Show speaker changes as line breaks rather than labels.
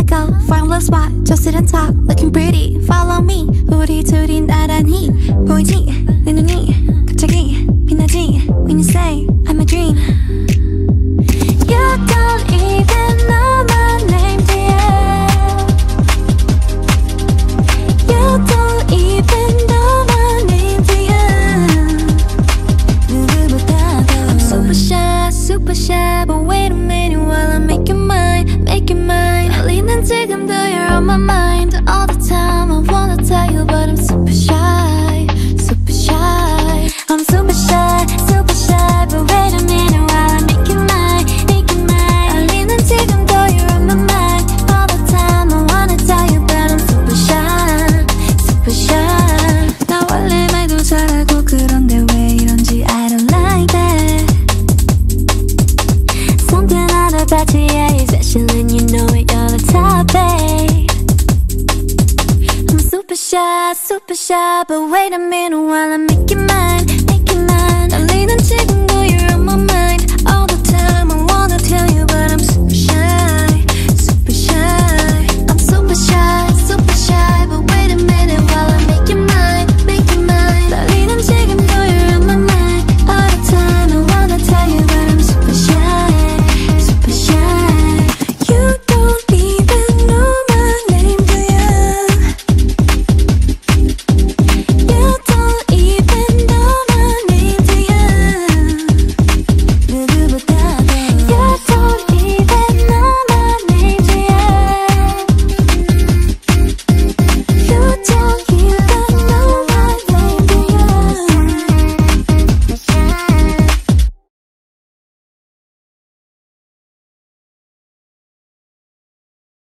wanna go Find a spot, just sit and talk Looking pretty, follow me. 우리 둘이 나란히 보이지? 내 눈이 갑자기 빛나지? When you say I'm a dream. You don't even know my name dear You don't even know my name dear 누구보다도 super shy, super shy super shy, but wait a minute while I make you mine.